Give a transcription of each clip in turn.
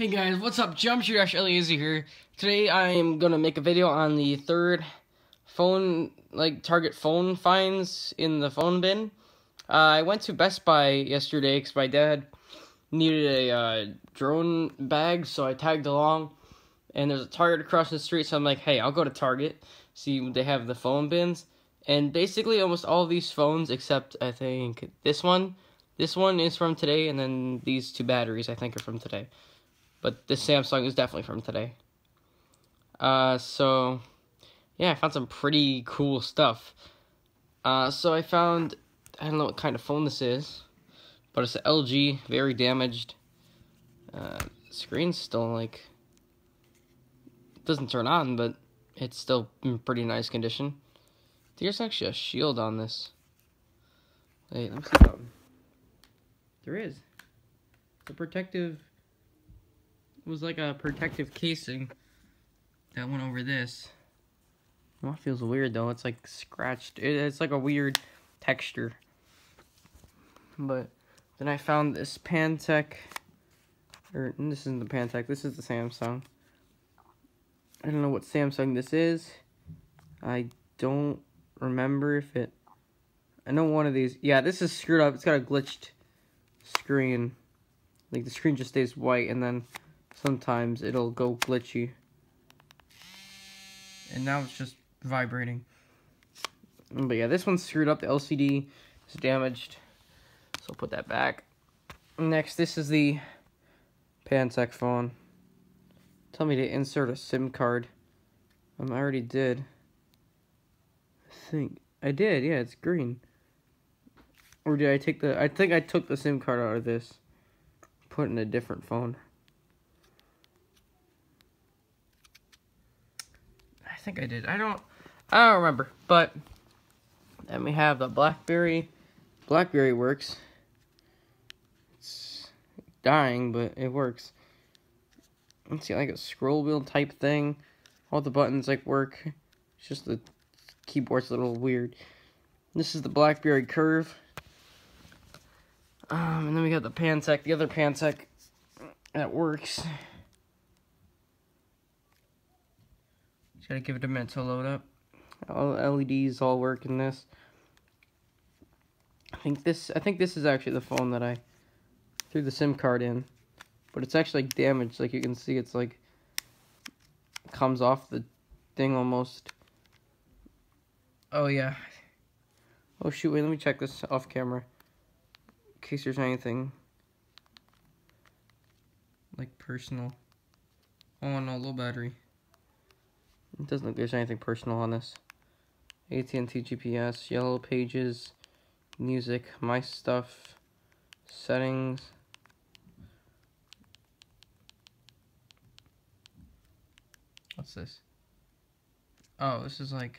Hey guys, what's up? Geometry Dash Eliezer here. Today I am gonna make a video on the third phone, like Target phone finds in the phone bin. Uh, I went to Best Buy yesterday because my dad needed a uh, drone bag, so I tagged along. And there's a Target across the street, so I'm like, hey, I'll go to Target, see they have the phone bins. And basically, almost all these phones, except I think this one, this one is from today, and then these two batteries I think are from today. But this Samsung is definitely from today. Uh, so, yeah, I found some pretty cool stuff. Uh, so I found, I don't know what kind of phone this is, but it's an LG, very damaged. Uh, screen's still like, doesn't turn on, but it's still in pretty nice condition. There's actually a shield on this. Wait, let me see something. There is. It's a protective. It was like a protective casing that went over this. It feels weird though. It's like scratched. It, it's like a weird texture. But then I found this Pantech. Or this isn't the Pantech. This is the Samsung. I don't know what Samsung this is. I don't remember if it... I know one of these... Yeah, this is screwed up. It's got a glitched screen. Like, the screen just stays white, and then sometimes it'll go glitchy. And now it's just vibrating. But yeah, this one's screwed up. The LCD is damaged. So I'll put that back. Next, this is the Pantech phone. Tell me to insert a SIM card. Um, I already did. I think I did. Yeah, it's green. Or did I take the? I think I took the SIM card out of this. Put in a different phone. Think I did. I don't. I don't remember. But then we have the BlackBerry. BlackBerry works. It's dying, but it works. Let's see, like a scroll wheel type thing. All the buttons like work. It's just the keyboard's a little weird. This is the BlackBerry Curve. Um, and then we got the Pantech, the other Pantech that works. Gotta give it a minute to load up. All LEDs all work in this. I think this I think this is actually the phone that I threw the SIM card in. But it's actually like, damaged, like you can see it's like comes off the thing almost. Oh yeah. Oh shoot, wait, let me check this off camera in case there's anything like personal. Oh no, low battery. It doesn't look there's anything personal on this. AT&T GPS, yellow pages, music, my stuff, settings. What's this? Oh, this is like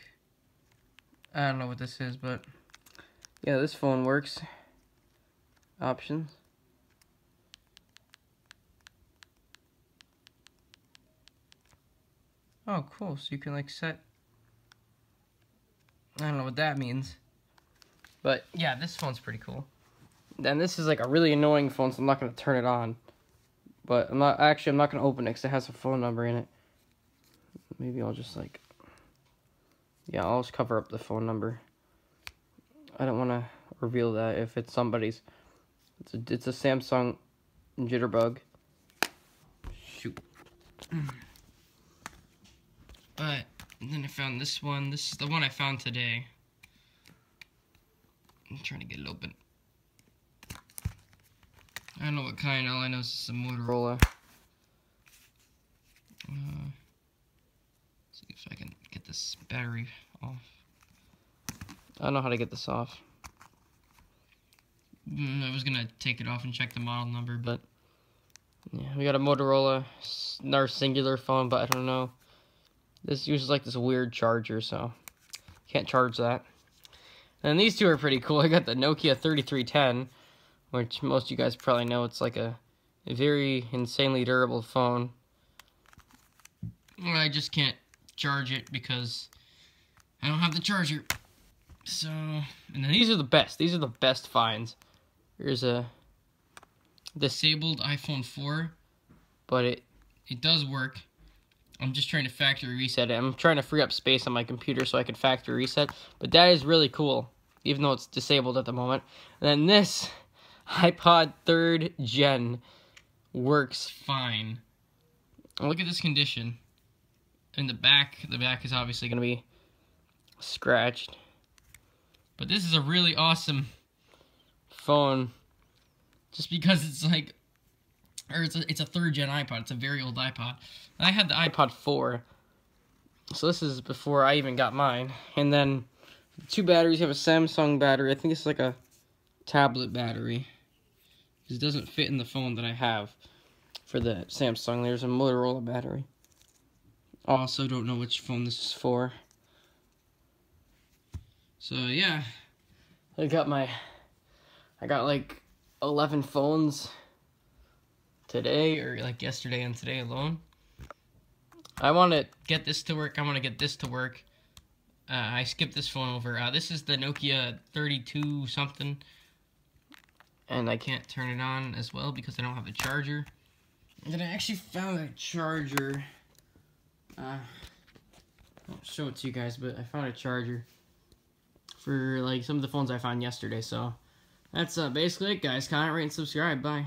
I don't know what this is, but yeah, this phone works options. Oh, cool. So you can like set. I don't know what that means. But yeah, this phone's pretty cool. And this is like a really annoying phone, so I'm not going to turn it on. But I'm not, actually, I'm not going to open it because it has a phone number in it. Maybe I'll just like, yeah, I'll just cover up the phone number. I don't want to reveal that if it's somebody's. It's a, it's a Samsung Jitterbug. Shoot. But then I found this one. This is the one I found today. I'm trying to get it open. I don't know what kind. All I know is it's a Motorola. Uh, see if I can get this battery off. I don't know how to get this off. Mm, I was gonna take it off and check the model number, but yeah, we got a Motorola, our Cingular phone, but I don't know. This uses like this weird charger, so can't charge that. And these two are pretty cool. I got the Nokia 3310, which most of you guys probably know. It's like a, very insanely durable phone. I just can't charge it because I don't have the charger. So, and then these are the best. These are the best finds. Here's a disabled iPhone 4, but it it does work. I'm just trying to factory reset it. I'm trying to free up space on my computer so I can factory reset. But that is really cool, even though it's disabled at the moment. And then this iPod 3rd Gen works fine. look at this condition. In the back, the back is obviously going to be scratched. But this is a really awesome phone. Just because it's like, or it's a, it's a third gen iPod. It's a very old iPod. I had the iPod 4. So this is before I even got mine. And then two batteries. You have a Samsung battery. I think it's like a tablet battery. Because it doesn't fit in the phone that I have for the Samsung. There's a Motorola battery. Also don't know which phone this is for. So yeah, I got my, I got like 11 phones today or like yesterday and today alone. I want to get this to work. I want to get this to work. Uh, I skipped this phone over. Uh, this is the Nokia 32 something. And I can't turn it on as well because I don't have a charger. And then I actually found a charger. Uh, I'll show it to you guys, but I found a charger for like some of the phones I found yesterday. So that's uh, basically it, guys. Comment, rate, and subscribe. Bye.